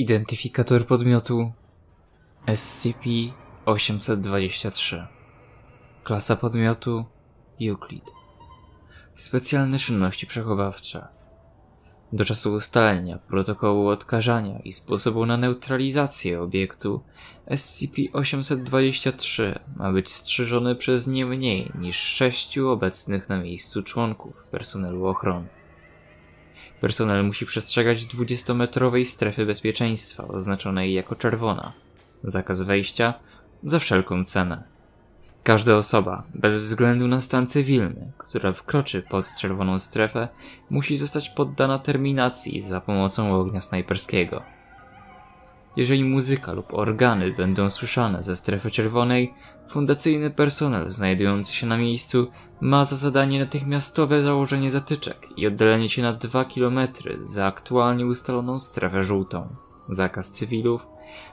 Identyfikator podmiotu SCP-823 Klasa podmiotu Euclid. Specjalne czynności przechowawcze. Do czasu ustalenia protokołu odkażania i sposobu na neutralizację obiektu SCP-823 ma być strzeżony przez nie mniej niż sześciu obecnych na miejscu członków personelu ochrony. Personel musi przestrzegać 20-metrowej strefy bezpieczeństwa, oznaczonej jako czerwona. Zakaz wejścia za wszelką cenę. Każda osoba, bez względu na stan cywilny, która wkroczy poza czerwoną strefę, musi zostać poddana terminacji za pomocą ognia snajperskiego. Jeżeli muzyka lub organy będą słyszane ze strefy czerwonej, fundacyjny personel znajdujący się na miejscu ma za zadanie natychmiastowe założenie zatyczek i oddalenie się na 2 km za aktualnie ustaloną strefę żółtą, zakaz cywilów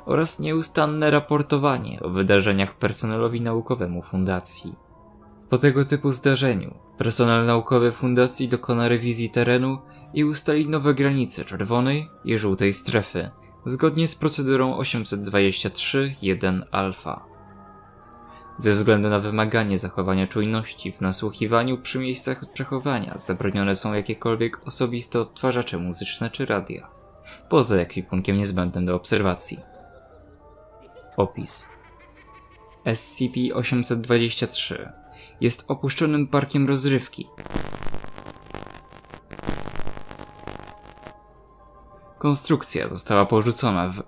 oraz nieustanne raportowanie o wydarzeniach personelowi naukowemu fundacji. Po tego typu zdarzeniu personel naukowy fundacji dokona rewizji terenu i ustali nowe granice czerwonej i żółtej strefy, zgodnie z procedurą 823.1 alfa. Ze względu na wymaganie zachowania czujności w nasłuchiwaniu przy miejscach przechowania zabronione są jakiekolwiek osobiste odtwarzacze muzyczne czy radia, poza ekwipunkiem niezbędnym do obserwacji. Opis SCP-823 jest opuszczonym parkiem rozrywki, Konstrukcja została porzucona w...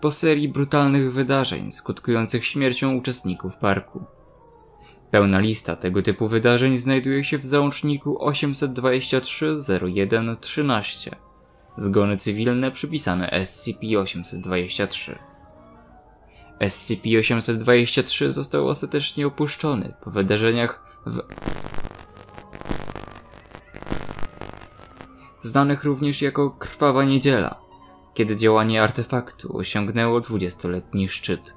po serii brutalnych wydarzeń skutkujących śmiercią uczestników parku. Pełna lista tego typu wydarzeń znajduje się w załączniku 823-01-13. Zgony cywilne przypisane SCP-823. SCP-823 został ostatecznie opuszczony po wydarzeniach w znanych również jako Krwawa Niedziela, kiedy działanie artefaktu osiągnęło 20-letni szczyt.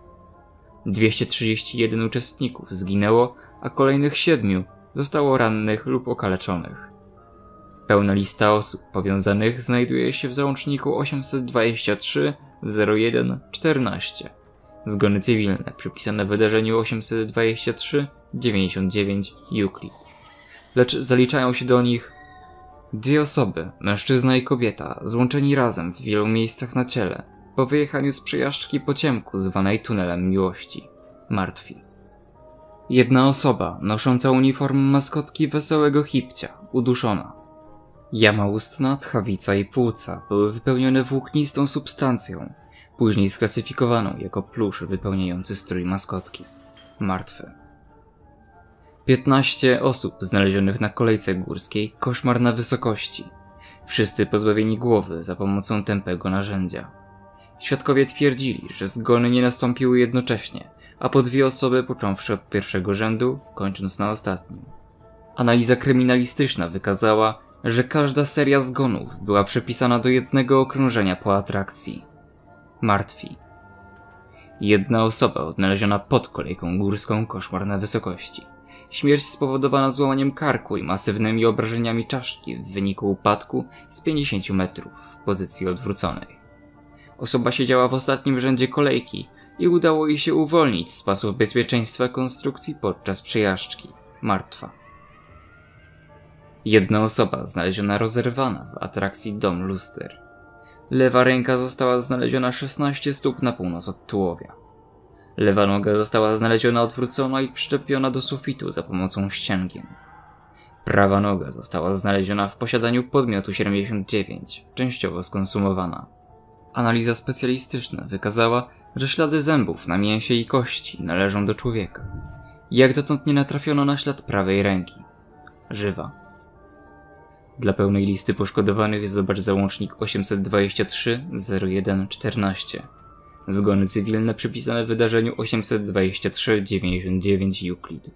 231 uczestników zginęło, a kolejnych siedmiu zostało rannych lub okaleczonych. Pełna lista osób powiązanych znajduje się w załączniku 823 01 14. Zgony cywilne przypisane wydarzeniu 823 99 Euclid. Lecz zaliczają się do nich Dwie osoby, mężczyzna i kobieta, złączeni razem w wielu miejscach na ciele, po wyjechaniu z przejażdżki po ciemku zwanej tunelem miłości. Martwi. Jedna osoba, nosząca uniform maskotki wesołego hipcia, uduszona. Jama ustna, tchawica i płuca były wypełnione włóknistą substancją, później sklasyfikowaną jako plusz wypełniający strój maskotki. Martwy. 15 osób znalezionych na kolejce górskiej, koszmar na wysokości. Wszyscy pozbawieni głowy za pomocą tępego narzędzia. Świadkowie twierdzili, że zgony nie nastąpiły jednocześnie, a po dwie osoby począwszy od pierwszego rzędu, kończąc na ostatnim. Analiza kryminalistyczna wykazała, że każda seria zgonów była przepisana do jednego okrążenia po atrakcji. Martwi. Jedna osoba odnaleziona pod kolejką górską koszmar na wysokości. Śmierć spowodowana złamaniem karku i masywnymi obrażeniami czaszki w wyniku upadku z 50 metrów w pozycji odwróconej. Osoba siedziała w ostatnim rzędzie kolejki i udało jej się uwolnić z pasów bezpieczeństwa konstrukcji podczas przejażdżki. Martwa. Jedna osoba znaleziona rozerwana w atrakcji Dom Luster. Lewa ręka została znaleziona 16 stóp na północ od tułowia. Lewa noga została znaleziona odwrócona i przyczepiona do sufitu za pomocą ścięgien. Prawa noga została znaleziona w posiadaniu podmiotu 79, częściowo skonsumowana. Analiza specjalistyczna wykazała, że ślady zębów na mięsie i kości należą do człowieka. Jak dotąd nie natrafiono na ślad prawej ręki. Żywa. Dla pełnej listy poszkodowanych zobacz załącznik 823 01 14. Zgony cywilne przypisane wydarzeniu 823-99 Euclid.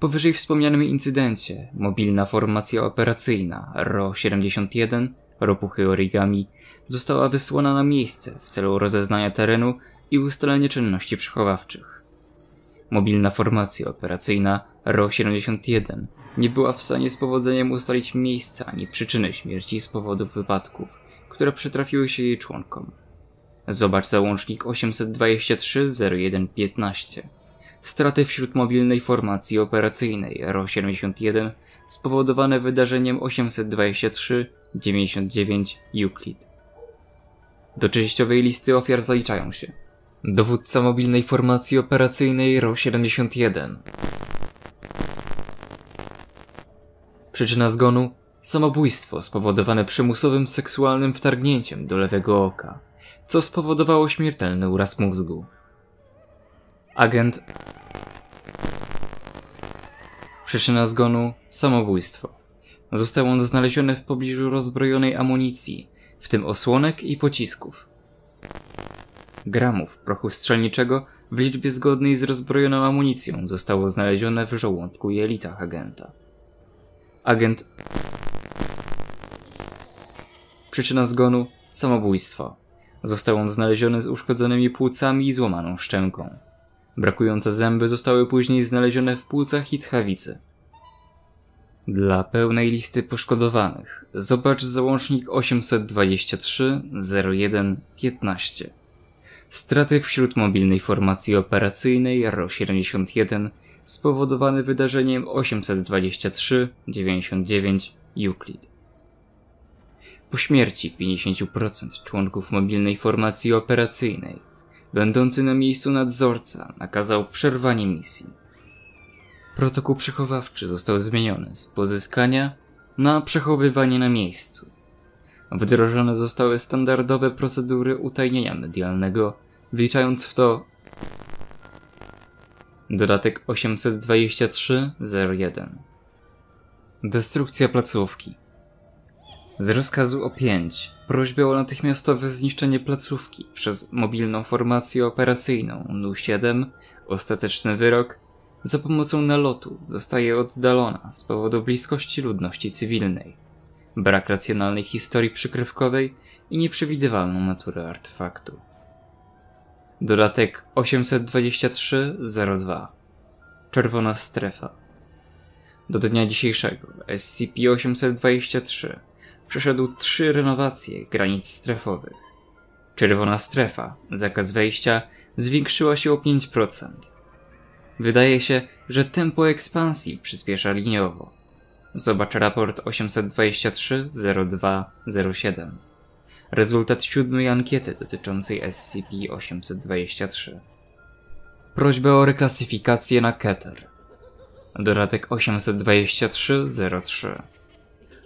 Powyżej wspomnianym incydencie mobilna formacja operacyjna RO-71 Ropuchy Origami została wysłana na miejsce w celu rozeznania terenu i ustalenia czynności przechowawczych. Mobilna formacja operacyjna RO-71 nie była w stanie z powodzeniem ustalić miejsca ani przyczyny śmierci z powodów wypadków, które przytrafiły się jej członkom. Zobacz załącznik 823-01-15. Straty wśród mobilnej formacji operacyjnej RO-71 spowodowane wydarzeniem 823-99 Euclid. Do częściowej listy ofiar zaliczają się dowódca mobilnej formacji operacyjnej RO-71. Przyczyna zgonu samobójstwo spowodowane przymusowym seksualnym wtargnięciem do lewego oka, co spowodowało śmiertelny uraz mózgu. Agent Przyczyna zgonu samobójstwo. Został on znaleziony w pobliżu rozbrojonej amunicji, w tym osłonek i pocisków. Gramów prochu strzelniczego w liczbie zgodnej z rozbrojoną amunicją zostało znalezione w żołądku i jelitach agenta. Agent. Przyczyna zgonu samobójstwo. Został on znaleziony z uszkodzonymi płucami i złamaną szczęką. Brakujące zęby zostały później znalezione w płucach i tchawicy. Dla pełnej listy poszkodowanych zobacz załącznik 823 01 15. Straty wśród mobilnej formacji operacyjnej RO-71 spowodowane wydarzeniem 823-99 Euclid. Po śmierci 50% członków mobilnej formacji operacyjnej, będący na miejscu nadzorca nakazał przerwanie misji. Protokół przechowawczy został zmieniony z pozyskania na przechowywanie na miejscu. Wdrożone zostały standardowe procedury utajnienia medialnego, wliczając w to dodatek 823.01 Destrukcja placówki. Z rozkazu o 5 prośbę o natychmiastowe zniszczenie placówki przez mobilną formację operacyjną NU-7 ostateczny wyrok za pomocą nalotu zostaje oddalona z powodu bliskości ludności cywilnej, brak racjonalnej historii przykrywkowej i nieprzewidywalną naturę artefaktu. Dodatek 823-02 Czerwona strefa Do dnia dzisiejszego SCP-823 przeszedł trzy renowacje granic strefowych. Czerwona strefa, zakaz wejścia, zwiększyła się o 5%. Wydaje się, że tempo ekspansji przyspiesza liniowo. Zobacz raport 823-02-07. Rezultat siódmej ankiety dotyczącej SCP-823. Prośba o reklasyfikację na Keter. Dodatek 823-03.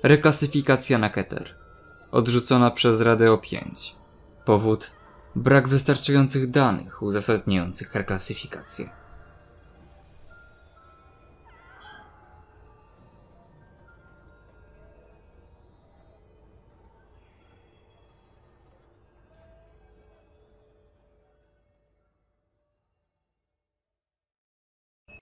Reklasyfikacja na Keter. Odrzucona przez Radę o 5. Powód: brak wystarczających danych uzasadniających reklasyfikację.